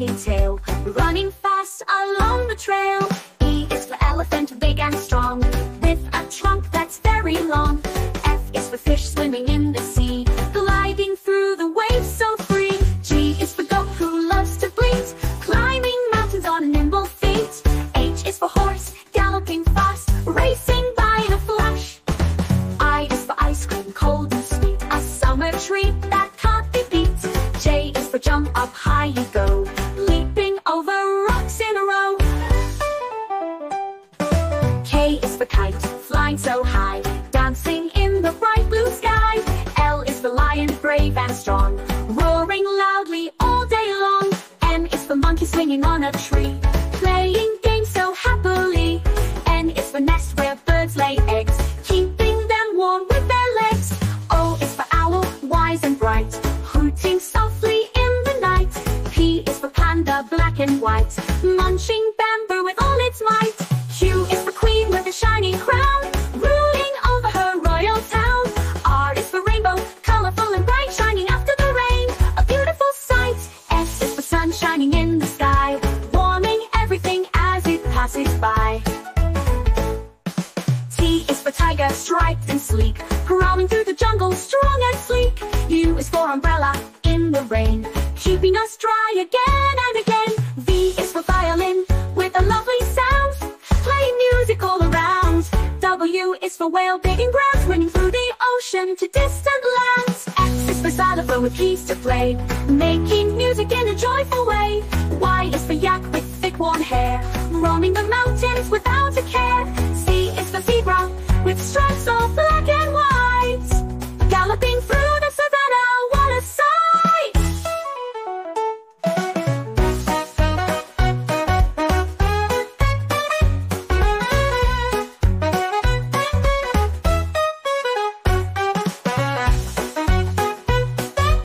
wagging tail, running fast along the trail. E is for elephant, big and strong, with a trunk that's very long. F is for fish swimming in the sea, gliding through the waves so free. G is for goat who loves to bleat, climbing mountains on nimble feet. H is for horse, galloping fast, racing by in a flash. I is for ice cream, cold and sweet, a summer treat that can't be beat. J is for jump up high. Flying so high, dancing in the bright blue sky. L is for lion, brave and strong, roaring loudly all day long. M is for monkey swinging on a tree, playing games so happily. N is for nest where birds lay eggs, keeping them warm with their legs. O is for owl, wise and bright, hooting softly in the night. P is for panda, black and white, munching bamboo with all its might. Shining in the sky, warming everything as it passes by. T is for tiger, striped and sleek, prowling through the jungle, strong and sleek. U is for umbrella in the rain, keeping us dry again and again. V is for violin with a lovely sound, playing music all around. W is for whale digging ground, running through the ocean to distant lands. X is for xylophone with keys to play, making music hair, roaming the mountains with